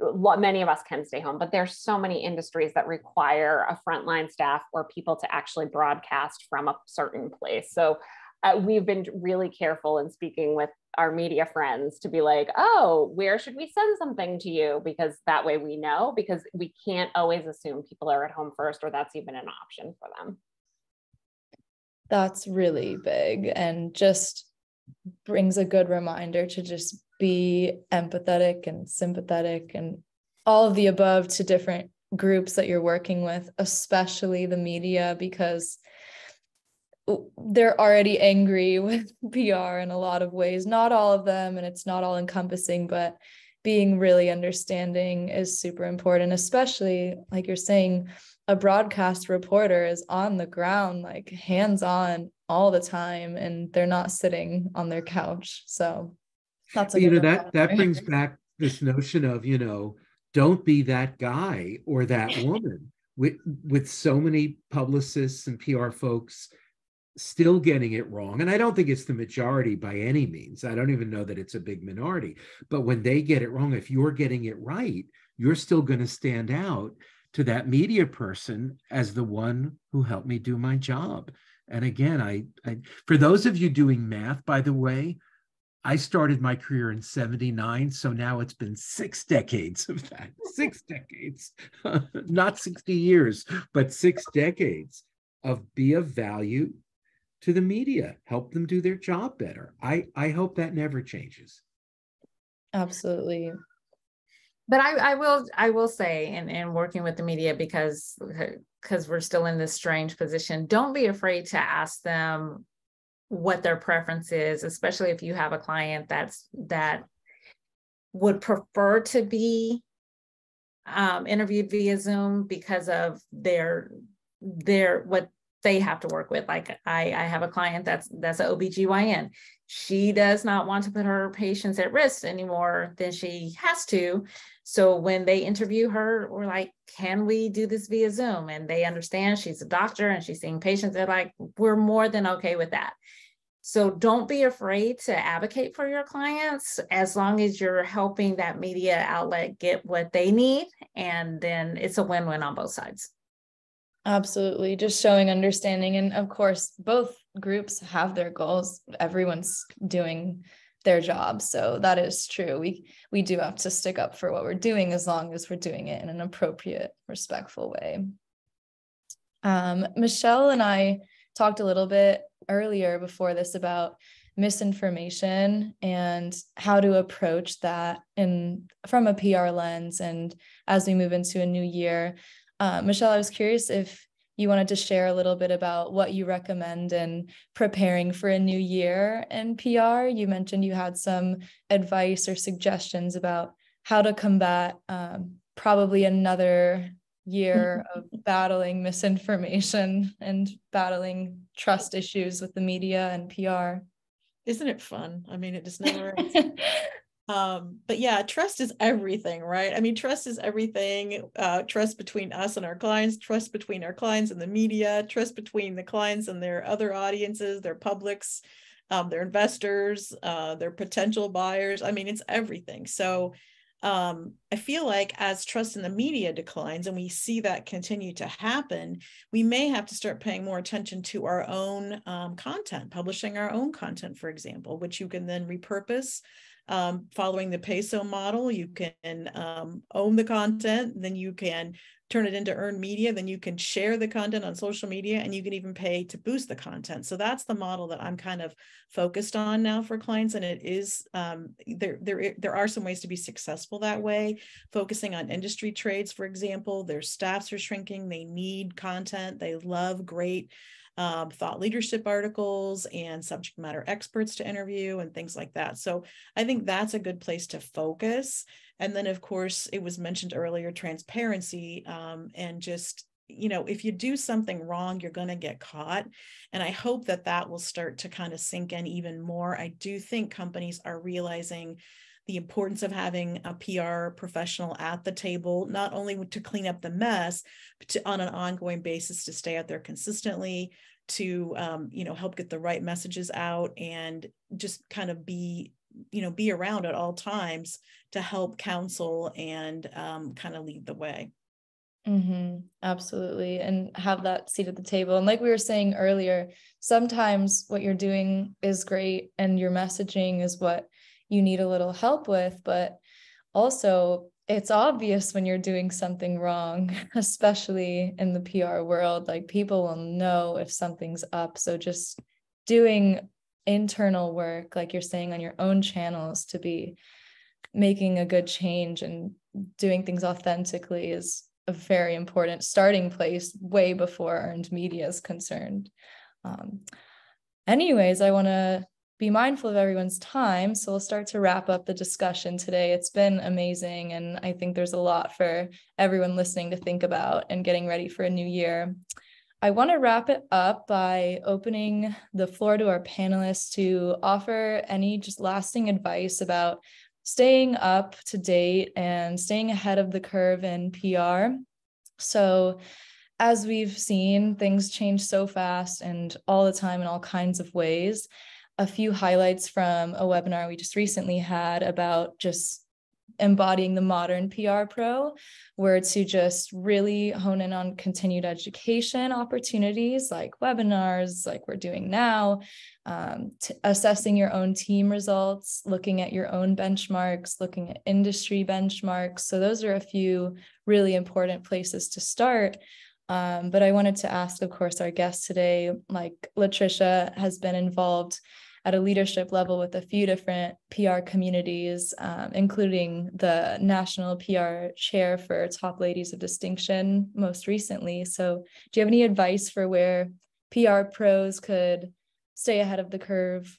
Many of us can stay home, but there's so many industries that require a frontline staff or people to actually broadcast from a certain place. So uh, we've been really careful in speaking with our media friends to be like, oh, where should we send something to you? Because that way we know, because we can't always assume people are at home first or that's even an option for them that's really big and just brings a good reminder to just be empathetic and sympathetic and all of the above to different groups that you're working with, especially the media, because they're already angry *laughs* with PR in a lot of ways. Not all of them, and it's not all encompassing, but being really understanding is super important, especially like you're saying, a broadcast reporter is on the ground, like hands on all the time, and they're not sitting on their couch. So that's you know that that brings back this notion of you know don't be that guy or that *laughs* woman with with so many publicists and PR folks still getting it wrong and i don't think it's the majority by any means. I don't even know that it's a big minority. But when they get it wrong if you're getting it right you're still going to stand out to that media person as the one who helped me do my job. And again I, I for those of you doing math by the way I started my career in 79, so now it's been six decades of that. *laughs* Six decades, *laughs* not 60 years, but six decades of be of value to the media, help them do their job better. I, I hope that never changes. Absolutely. But I, I will I will say in, in working with the media because because we're still in this strange position, don't be afraid to ask them what their preference is, especially if you have a client that's that would prefer to be um, interviewed via Zoom because of their their what they have to work with. Like I, I have a client that's that's an OBGYN. She does not want to put her patients at risk anymore than she has to. So when they interview her, we're like, can we do this via Zoom? And they understand she's a doctor and she's seeing patients. They're like, we're more than okay with that. So don't be afraid to advocate for your clients as long as you're helping that media outlet get what they need. And then it's a win win on both sides. Absolutely. Just showing understanding. And of course, both groups have their goals. Everyone's doing their job. So that is true. We we do have to stick up for what we're doing as long as we're doing it in an appropriate, respectful way. Um, Michelle and I talked a little bit earlier before this about misinformation and how to approach that in from a PR lens and as we move into a new year. Uh, Michelle, I was curious if you wanted to share a little bit about what you recommend in preparing for a new year in PR. You mentioned you had some advice or suggestions about how to combat um, probably another year *laughs* of battling misinformation and battling trust issues with the media and PR. Isn't it fun? I mean, it just never *laughs* um but yeah trust is everything right? I mean trust is everything uh trust between us and our clients trust between our clients and the media trust between the clients and their other audiences their publics um, their investors uh their potential buyers. I mean it's everything. So um, I feel like as trust in the media declines and we see that continue to happen, we may have to start paying more attention to our own um, content, publishing our own content, for example, which you can then repurpose um, following the peso model you can um, own the content then you can turn it into earned media then you can share the content on social media and you can even pay to boost the content. So that's the model that i'm kind of focused on now for clients and it is um, there there there are some ways to be successful that way. Focusing on industry trades for example their staffs are shrinking they need content they love great um, thought leadership articles and subject matter experts to interview and things like that. So I think that's a good place to focus. And then, of course, it was mentioned earlier transparency um, and just you know if you do something wrong you're going to get caught and i hope that that will start to kind of sink in even more i do think companies are realizing the importance of having a PR professional at the table, not only to clean up the mess, but to, on an ongoing basis to stay out there consistently, to um, you know help get the right messages out, and just kind of be you know be around at all times to help counsel and um, kind of lead the way. Mm-hmm. Absolutely. And have that seat at the table. And like we were saying earlier, sometimes what you're doing is great and your messaging is what you need a little help with. But also, it's obvious when you're doing something wrong, *laughs* especially in the PR world. Like people will know if something's up. So just doing internal work, like you're saying on your own channels, to be making a good change and doing things authentically is a very important starting place way before earned media is concerned. Um, anyways, I want to be mindful of everyone's time. So we'll start to wrap up the discussion today. It's been amazing. And I think there's a lot for everyone listening to think about and getting ready for a new year. I want to wrap it up by opening the floor to our panelists to offer any just lasting advice about staying up to date and staying ahead of the curve in PR. So, as we've seen, things change so fast and all the time in all kinds of ways. A few highlights from a webinar we just recently had about just embodying the modern PR pro were to just really hone in on continued education opportunities like webinars, like we're doing now, um, assessing your own team results, looking at your own benchmarks, looking at industry benchmarks. So, those are a few really important places to start. Um, but I wanted to ask, of course, our guest today, like LaTricia has been involved at a leadership level with a few different PR communities, um, including the National PR Chair for Top Ladies of Distinction most recently. So, do you have any advice for where PR pros could stay ahead of the curve?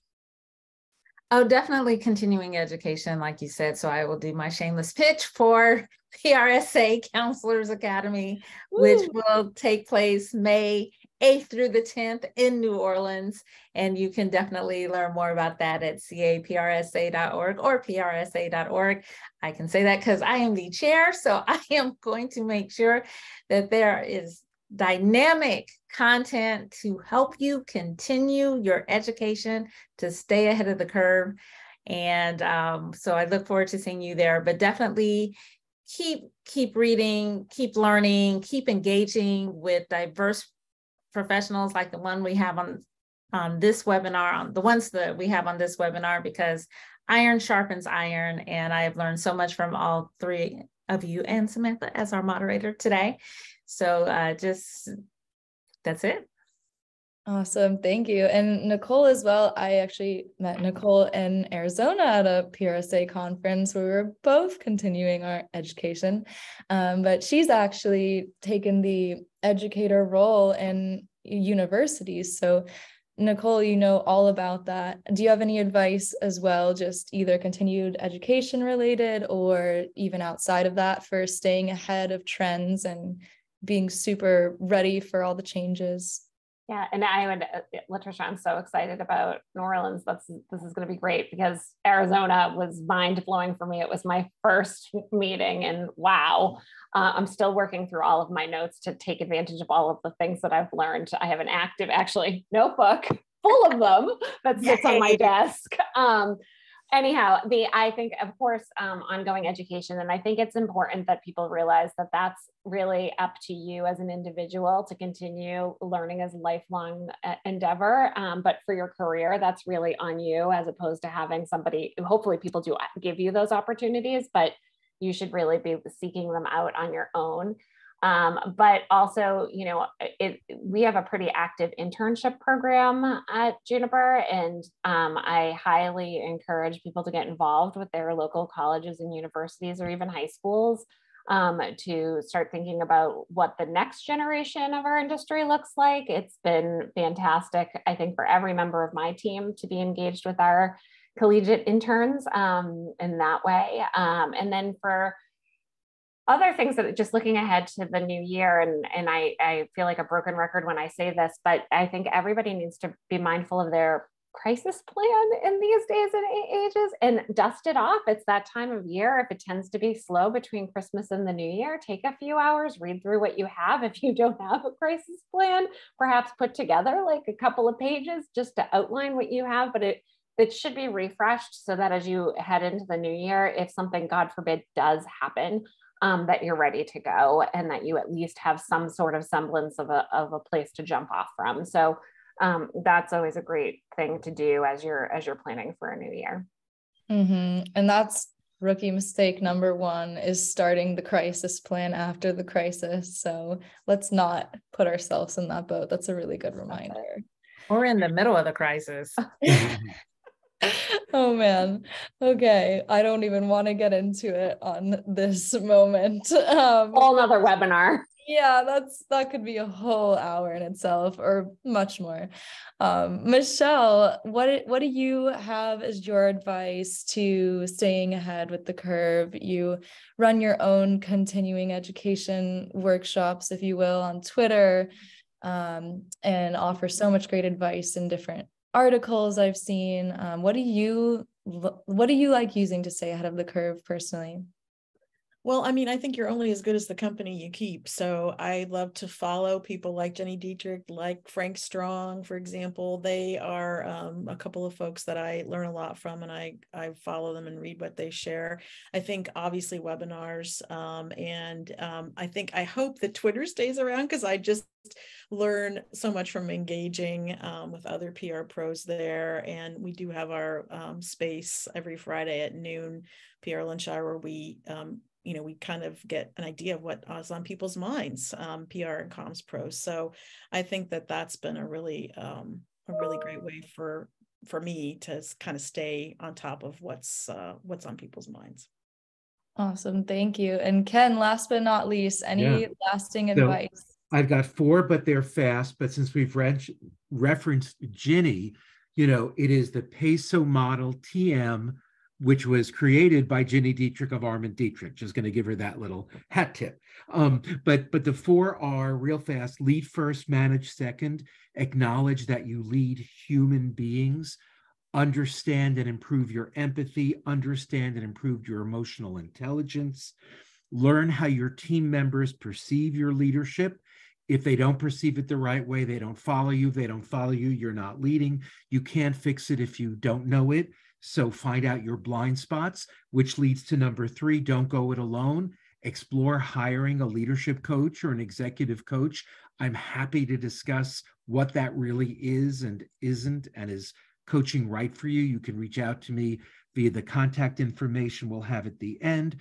Oh, definitely continuing education, like you said. So I will do my shameless pitch for PRSA Counselors Academy, Woo. which will take place May 8th through the 10th in New Orleans. And you can definitely learn more about that at caprsa.org or prsa.org. I can say that because I am the chair. So *laughs* I am going to make sure that there is dynamic content to help you continue your education to stay ahead of the curve. And um, so I look forward to seeing you there, but definitely keep keep reading, keep learning, keep engaging with diverse professionals like the one we have on on this webinar, on the ones that we have on this webinar, because iron sharpens iron. And I have learned so much from all three of you and Samantha as our moderator today. So uh, just that's it. Awesome. Thank you. And Nicole as well. I actually met Nicole in Arizona at a PRSA conference where we were both continuing our education. Um, but she's actually taken the educator role in universities. So, Nicole, you know all about that. Do you have any advice as well, just either continued education related or even outside of that for staying ahead of trends and being super ready for all the changes? Yeah, and I would, uh, LaTricia, I'm so excited about New Orleans. That's this is going to be great because Arizona was mind blowing for me. It was my first meeting, and wow, uh, I'm still working through all of my notes to take advantage of all of the things that I've learned. I have an active, actually, notebook *laughs* full of them that sits on my desk. Um, anyhow the i think of course um, ongoing education and i think it's important that people realize that that's really up to you as an individual to continue learning as a lifelong uh, endeavor um, but for your career that's really on you as opposed to having somebody hopefully people do give you those opportunities but you should really be seeking them out on your own um, but also, you know, it, we have a pretty active internship program at Junapr, and um, I highly encourage people to get involved with their local colleges and universities or even high schools um, to start thinking about what the next generation of our industry looks like. It's been fantastic, I think, for every member of my team to be engaged with our collegiate interns um, in that way. Um, and then for other things that just looking ahead to the new year and and I, I feel like a broken record when I say this, but I think everybody needs to be mindful of their crisis plan in these days and ages and dust it off. It's that time of year. If it tends to be slow between Christmas and the new year, take a few hours, read through what you have. If you don't have a crisis plan, perhaps put together like a couple of pages just to outline what you have, but it it should be refreshed so that as you head into the new year, if something, God forbid, does happen, um, that you're ready to go and that you at least have some sort of semblance of a, of a place to jump off from. So um, that's always a great thing to do as you're as you're planning for a new year. Mm-hmm. And that's rookie mistake number one is starting the crisis plan after the crisis. So let's not put ourselves in that boat. That's a really good reminder. Or in the middle of the crisis. *laughs* *laughs* oh man. Okay. I don't even want to get into it on this moment. Um whole another webinar. Yeah that's that could be a whole hour in itself or much more. Um michelle what what do you have as your advice to staying ahead with the curve? You run your own continuing education workshops if you will on twitter um, and offer so much great advice in different articles I've seen. Um, what do you what do you like using to stay ahead of the curve personally? Well, I mean, I think you're only as good as the company you keep. So I love to follow people like Gini Dietrich, like Frank Strong, for example. They are um, a couple of folks that I learn a lot from, and I I follow them and read what they share. I think obviously webinars, um, and um, I think I hope that Twitter stays around because I just learn so much from engaging um, with other PR pros there. And we do have our um, space every Friday at noon, PR lunch hour, where we um, you know we kind of get an idea of what is on people's minds um, pr and comms pros. So i think that that's been a really um, a really great way for for me to kind of stay on top of what's uh, what's on people's minds. Awesome. Thank you. And ken last but not least any yeah. lasting so advice? I've got four but they're fast. But since we've re- referenced Gini you know it is the peso model tm which was created by Gini Dietrich of Arment Dietrich. Just going to give her that little hat tip. Um, but but the four are real fast: lead first, manage second, acknowledge that you lead human beings, understand and improve your empathy, understand and improve your emotional intelligence, learn how your team members perceive your leadership. If they don't perceive it the right way, they don't follow you. If they don't follow you, you're not leading. You can't fix it if you don't know it so find out your blind spots, which leads to number three don't go it alone. Explore hiring a leadership coach or an executive coach. I'm happy to discuss what that really is and isn't and is coaching right for you. You can reach out to me via the contact information we'll have at the end.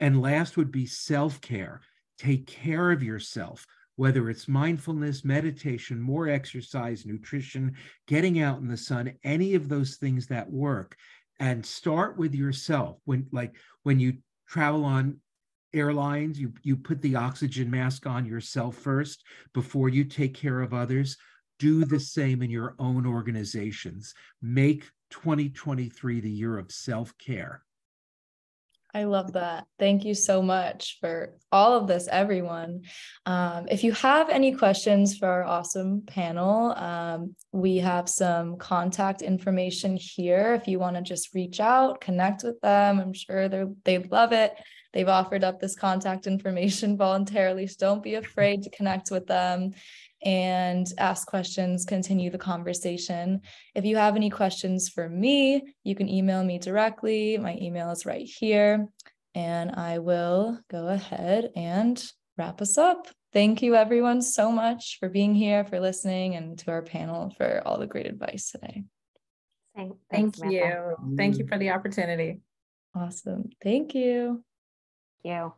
And last would be self care. Take care of yourself whether it's mindfulness, meditation, more exercise, nutrition, getting out in the sun, any of those things that work. And start with yourself. When like when you travel on airlines, you you put the oxygen mask on yourself first before you take care of others. Do the same in your own organizations. Make 2023 the year of self-care. I love that. Thank you so much for all of this, everyone. Um, if you have any questions for our awesome panel, um, we have some contact information here. If you want to just reach out, connect with them, I'm sure they they'd love it. They've offered up this contact information *laughs* voluntarily, so don't be afraid to connect with them and ask questions, continue the conversation. If you have any questions for me, you can email me directly. My email is right here. And I will go ahead and wrap us up. Thank you, everyone, so much for being here, for listening, and to our panel for all the great advice today. Thank, Thank you. Thank you for the mm. opportunity. Awesome. Thank you. Thank you.